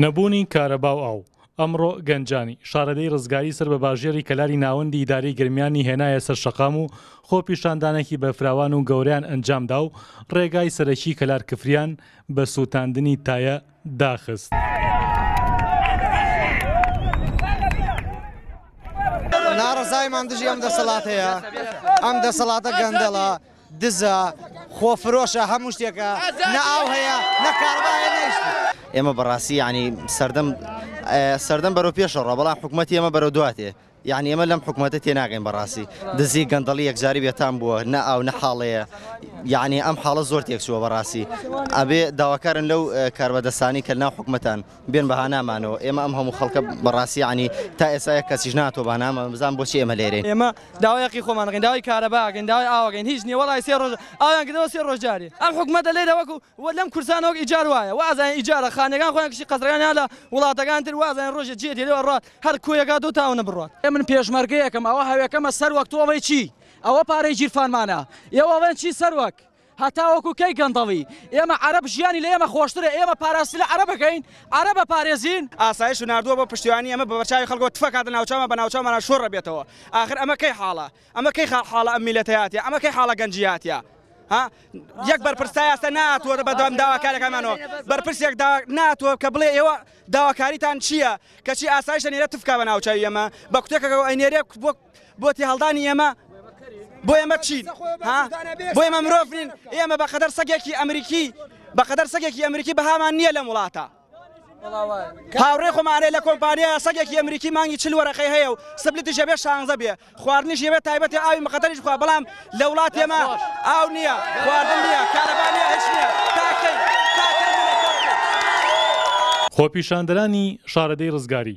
نەبوونی کارەبا و ئاو ئەمڕۆ گەنجانی شارەدێی ڕزگاری سەر بە باژێڕی کەلاری ناوەندی ئیدارەی گەرمیانی هێنایە سەر شەقام و خۆپیشاندانێکی بەرفراوان و گەورەیان ئەنجامدا و ڕێگای سەرەکی کەلار کفریان بە سووتاندنی تایە داخست. ناڕزایمان دژی ئەم دەسەڵات هەیە ئەم دەسەڵاتە گەندەڵە دزە، خۆفرۆشە، هەموو شتێکە، نە ئاو هەیە، نە کارەبا هەیە، نە ئیش. ئێمە بەڕاستی یەعنی سەردەم سەردەم بەرەو پێشەڕۆ بەڵام حکومەتی ئێمە بەرەو دواتێ یەعنی ئێمە لەم حکومەتە تێناگەین بەڕاستی دزی گەندەڵی یەکجاری بێتام بووە نە ئاو نە حاڵەیە یەعنی ئەم حاڵە زۆر تێکچووە بەڕاستی ئەبێ داواکارن لەو کاربەدەستانی کە لەناو حکومەتان بێن بە هانامانەوە ئێمە ئەم هەموو خەڵکە بەڕاستی یەعنی تا ئێستا یەک کەسیش نەهاتووە بە هانامان من بزانم بۆچی ئێمە لێرەین. ئێمە داوای هەقی خۆمان دەکەین داوای کارەبا ئەکەین داوای ئاو ئەکەین هیچ نیە وەڵاهی سێ ڕۆژە ئاویان کردەوە سێ ڕۆژ جارێ ئەم حکومەتە لێرە وەکو وە لەم کوردستانە وەک ئیجار وایە وازانین ئیجارە خانیەکان خۆیان کشی قەسرەکانیان لە وڵاتەکان تر وازانین ڕۆژێ جێ دێ لێ ئەڕوات هەر کۆیەک هاتەوە تا ئەونە بڕوات. ئێ من پێشمەرگەیەکم ئەوە هەوێکەمە سەروەک تۆڵەی چی ئەوە پارەی گیرفانمانە ئێوە ئەڵێن چی سەروەک هەتاوەکو کەی گەندەڵی؟ ئێمە عەرەب ژیانی لە ئێمە خۆشترە، ئێمە پاراستن لە عەرەب ئەکەین، عەرەب ئەپارێزین. ئاسایش ناردووە بۆ پشتیوانی ئەمە بەبەرچاوی خەڵکەوە تفەک هاتە ناوچاومان بەناوچاومانا شۆڕ ئەبێتەوە ئاخر ئەمە کەی حاڵە ئەمە کەی خاڵ حاڵە ئەم میلەتە هاتیە ئەمە کەی حاڵە گەنجی هاتیە ها یەک بەرپرس تا ئێستا ناتووە بەدوام داواکارەکانمانەوە بەرپرسێک دا ناتووە کە بڵێ ئێوە داواکاریتان چییە کەچی ئاسایشە نێرە تفکا بە ناوچوی ئەمە بە کوتێکەکە ئەینێرێک بۆ بۆ تێهەڵدانی ئێمە بۆ ئێمە چین ها بۆ ئێمە مرۆڤ نین ئێمە بەقەدەر سەگێکی ئەمریکی بەقەدەر سەگێکی ئەمریکی بەهامان نییە لەم وڵاتە هاوڕێ خۆمانێ لە کۆمپانیا سەگێکی ئەمریکی مانگی چل وەرەقەی هەیە و سبلتی ژەبێ شانزە بێ خواردنیش یەوێت تایبەتی ئاوی مەقەدەریش بخوا بەڵام لە وڵات ئێمە ئاو نییە خواردن نییە کارەبا نییە هیچ نییە تاکەی تاکەی خۆپیشاندەرانی شارەدەی ڕزگاری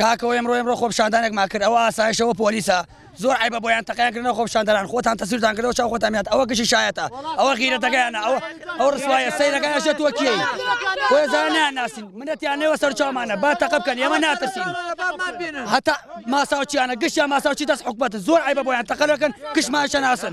کاکە وەی ئەمڕۆ ئەمڕۆ خۆپشاندانێکمان کرد ئەوە ئاسایشەوە پۆلیسە زۆر عیبە بۆیان تەقیان کردنە خۆپشاندەران خۆتان تەسویرتان کردەوە چاو خۆتان میات ئەوە گشی شایەتە ئەوە غیرە دەگەیانە ئەوە ئەو ڕسوایە سەیرەکە ئەشێت وە کێی خۆێزانیان ناسین منەتیان نێوە سەر چاومانە با تەقە بکەن ئێمە ناتەسین هەتا ماساوچیانە گشتیان ماساوچی دەست حکومەت زۆر عیبە بۆیان تەقەلەکەن کشماشە ناسن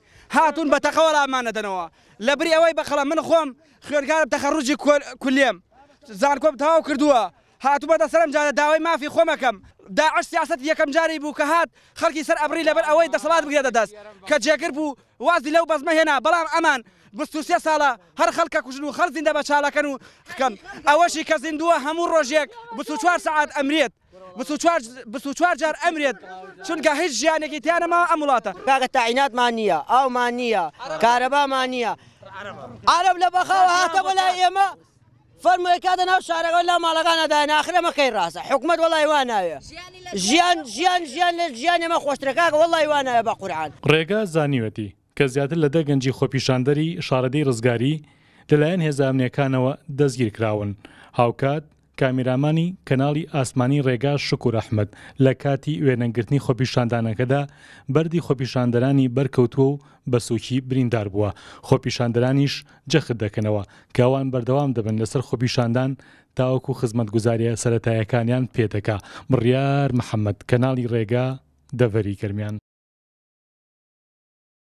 هاتوون بە تەقە وەڵاممان ئەدەنەوە لە بری ئەوەی بە قەڵەم من خۆم خوێندکارم تەخەڕوجی کولیەم زانکۆم تەواو کردووە هاتوومەتە سەر ئەم جادە داوای مافی خۆم ئەکەم داعش سیاسەتی یەکەم جاری بوو کە هات خەڵکی سەر ئەبڕی لەبەر ئەوەی دەسەڵات بگرێتە دەست کە جێگر بوو وازی لەو بەزمە هێنا بەڵام ئەمان بیست و سێ ساڵە هەر خەڵک ئەکوژن و خەڵک زیندە بە چاڵەکەن و ئەوەشی کە زیندووە هەموو ڕۆژێک بیست و چوار سەعات ئەمرێت بیست و چوار بیست و چوار جار ئەمرێت چونکە هیچ ژیانێکی تیا نەماوە ئەم وڵاتە. کاکە تەعیناتمان نییە ئاومان نییە کارەبامان نییە عەرەب لە بەخاوە هاتە بۆ لای ئێمە فەرمووی کاتە ناو شارەکە لا ماڵەکانە دایە ئاخر ئەمە کەی ڕاستە حکومەت وەڵای وا ناوێ ژیان ژیان ژیان ژیان لە ژیان ئێمە خۆشترە کاکە وەڵای وا ناوێ بە قورعان. ڕێگا زانیوەتی کە زیاتر لە دە گەنجی خۆپیشاندەری شارەدێی ڕزگاری لەلایەن هێزە ئەمنییەکانەوە دەستگیرکراون، هاوکات کامێرامانی کەناڵی ئاسمانی ڕێگا شکور ئەحمەد لە کاتی وێنەگرتنی خۆپیشاندانەکەدا بەردی خۆپیشاندەرانی بەرکەوتووە و بە سووکی بریندار بووە، خۆپیشاندەرانیش جەخت دەکەنەوە کە ئەوان بەردەوام دەبن لەسەر خۆپیشاندان تاوەکو خزمەتگوزارییە سەرەتایەکانیان پێدەگا. بڕیار محەمەد، کەناڵی ڕێگا، دەڤەری گەرمیان.